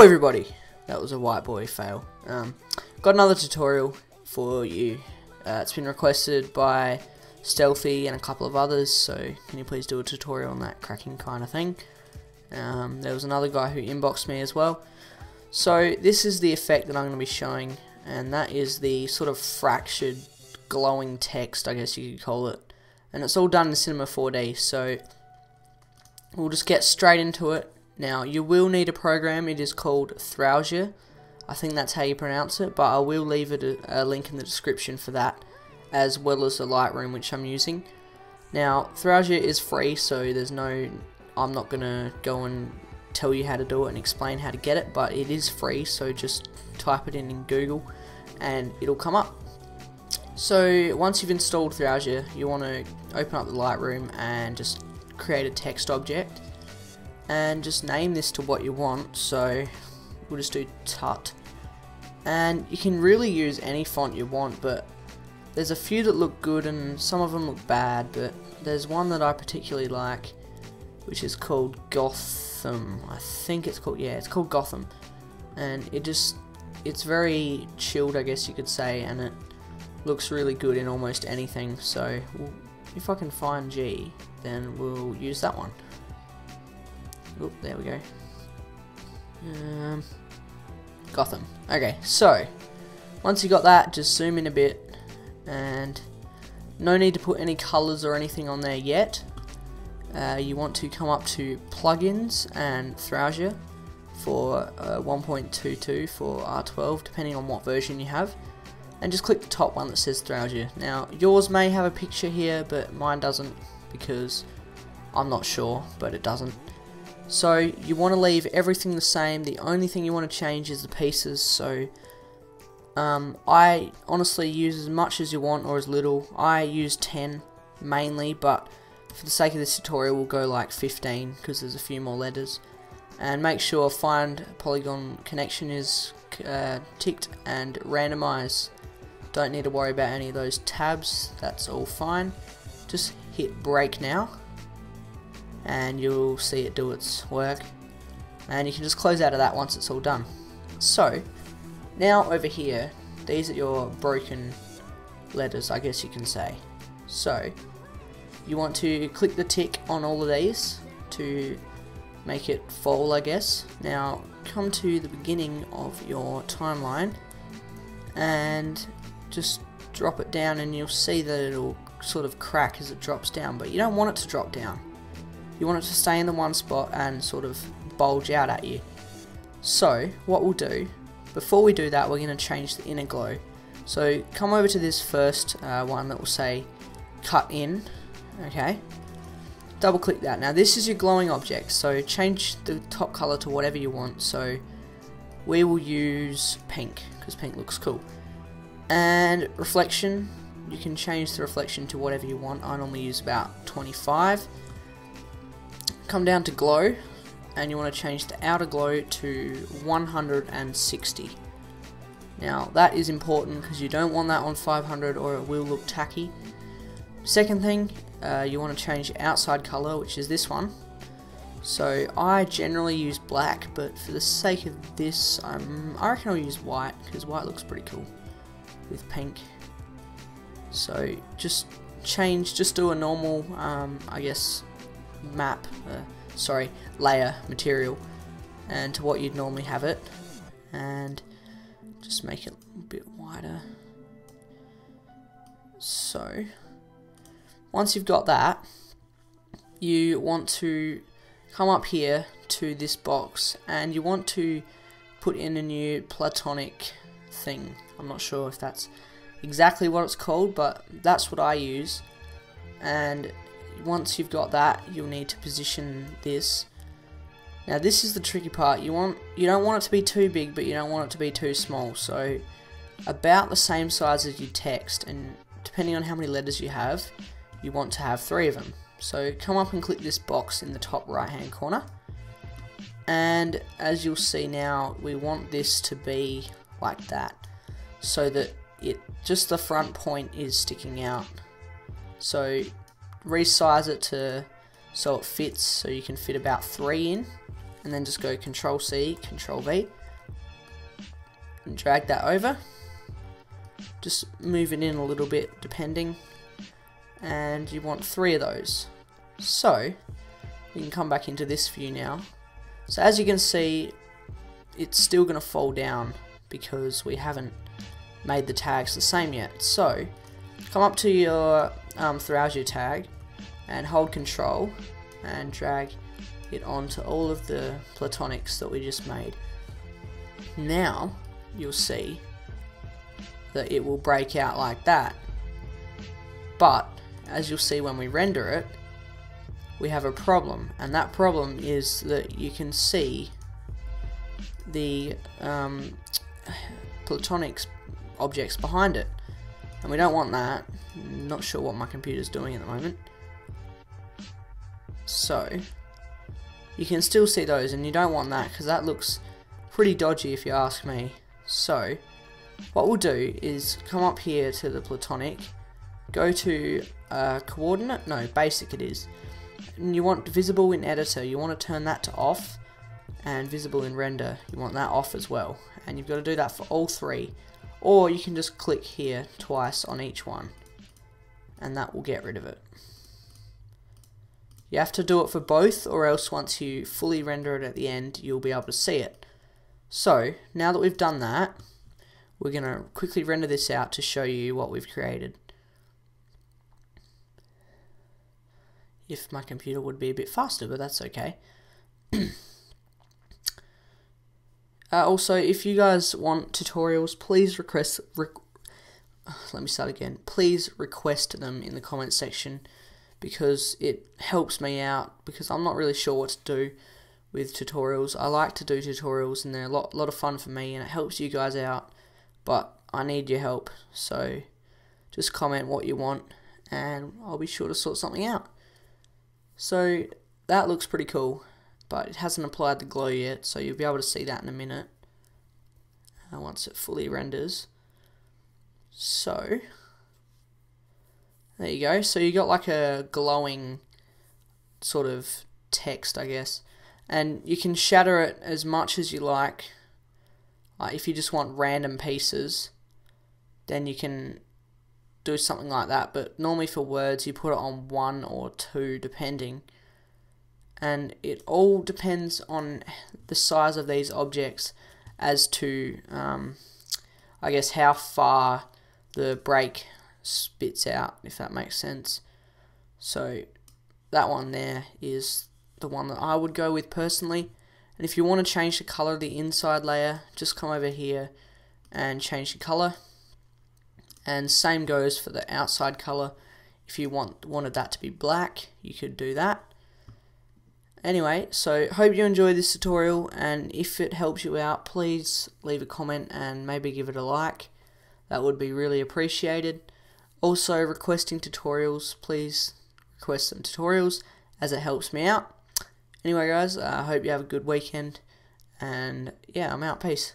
Hello everybody! That was a white boy fail. Um, got another tutorial for you. Uh, it's been requested by Stealthy and a couple of others, so can you please do a tutorial on that cracking kind of thing? Um, there was another guy who inboxed me as well. So this is the effect that I'm going to be showing, and that is the sort of fractured glowing text, I guess you could call it. And it's all done in Cinema 4D, so we'll just get straight into it now, you will need a program, it is called Thrausia. I think that's how you pronounce it, but I will leave a, a link in the description for that, as well as the Lightroom which I'm using. Now, Thrausia is free, so there's no, I'm not going to go and tell you how to do it and explain how to get it, but it is free, so just type it in in Google and it'll come up. So once you've installed Thrausia, you want to open up the Lightroom and just create a text object and just name this to what you want so we'll just do tut. And you can really use any font you want but there's a few that look good and some of them look bad but there's one that I particularly like which is called Gotham. I think it's called yeah it's called Gotham. And it just it's very chilled I guess you could say and it looks really good in almost anything. So if I can find G then we'll use that one Oh, there we go. Um, Gotham. Okay, so once you got that, just zoom in a bit, and no need to put any colors or anything on there yet. Uh, you want to come up to plugins and Thrausia for uh, 1.22 for R12, depending on what version you have. And just click the top one that says Thrausia. Now, yours may have a picture here, but mine doesn't because I'm not sure, but it doesn't. So you want to leave everything the same. The only thing you want to change is the pieces. So um, I honestly use as much as you want or as little. I use 10 mainly, but for the sake of this tutorial we'll go like 15 because there's a few more letters. And make sure find polygon connection is uh, ticked and randomize. Don't need to worry about any of those tabs. That's all fine. Just hit break now and you'll see it do its work. And you can just close out of that once it's all done. So now over here these are your broken letters I guess you can say. So you want to click the tick on all of these to make it fall I guess. Now come to the beginning of your timeline and just drop it down and you'll see that it'll sort of crack as it drops down but you don't want it to drop down you want it to stay in the one spot and sort of bulge out at you. So what we'll do, before we do that we're going to change the inner glow. So come over to this first uh, one that will say cut in, okay, double click that. Now this is your glowing object, so change the top color to whatever you want. So we will use pink, because pink looks cool. And reflection, you can change the reflection to whatever you want. I normally use about 25 come down to glow and you want to change the outer glow to 160 now that is important because you don't want that on 500 or it will look tacky. Second thing uh, you want to change outside color which is this one. So I generally use black but for the sake of this um, I reckon I'll use white because white looks pretty cool with pink. So just change just do a normal um, I guess map, uh, sorry, layer material and to what you'd normally have it and just make it a bit wider. So, once you've got that, you want to come up here to this box and you want to put in a new platonic thing. I'm not sure if that's exactly what it's called, but that's what I use. And once you've got that, you'll need to position this. Now this is the tricky part. You want you don't want it to be too big, but you don't want it to be too small. So about the same size as your text, and depending on how many letters you have, you want to have three of them. So come up and click this box in the top right hand corner. And as you'll see now, we want this to be like that. So that it just the front point is sticking out. So resize it to so it fits so you can fit about three in and then just go Control C, Control V, and drag that over. Just move it in a little bit depending, and you want three of those. So, we can come back into this view now. So as you can see, it's still going to fall down because we haven't made the tags the same yet. So, come up to your um, Thrasio tag and hold control and drag it onto all of the platonics that we just made. Now, you'll see that it will break out like that. But, as you'll see when we render it, we have a problem, and that problem is that you can see the um, platonics objects behind it, and we don't want that. not sure what my computer's doing at the moment. So, you can still see those, and you don't want that because that looks pretty dodgy if you ask me. So, what we'll do is come up here to the platonic, go to uh, coordinate, no, basic it is, and you want visible in editor, you want to turn that to off, and visible in render, you want that off as well. And you've got to do that for all three, or you can just click here twice on each one, and that will get rid of it. You have to do it for both, or else once you fully render it at the end, you'll be able to see it. So, now that we've done that, we're going to quickly render this out to show you what we've created. If my computer would be a bit faster, but that's okay. uh, also, if you guys want tutorials, please request. let me start again. Please request them in the comment section because it helps me out because I'm not really sure what to do with tutorials. I like to do tutorials and they're a lot, lot of fun for me and it helps you guys out but I need your help. So just comment what you want and I'll be sure to sort something out. So that looks pretty cool, but it hasn't applied the glow yet, so you'll be able to see that in a minute uh, once it fully renders. So there you go. So you got like a glowing sort of text, I guess, and you can shatter it as much as you like uh, if you just want random pieces, then you can do something like that. But normally for words, you put it on one or two, depending. And it all depends on the size of these objects as to, um, I guess, how far the break spits out, if that makes sense. So that one there is the one that I would go with personally. And if you want to change the color of the inside layer, just come over here and change the color. And same goes for the outside color. If you want wanted that to be black, you could do that. Anyway, so hope you enjoyed this tutorial and if it helps you out, please leave a comment and maybe give it a like. That would be really appreciated. Also, requesting tutorials, please request some tutorials as it helps me out. Anyway, guys, I hope you have a good weekend. And yeah, I'm out. Peace.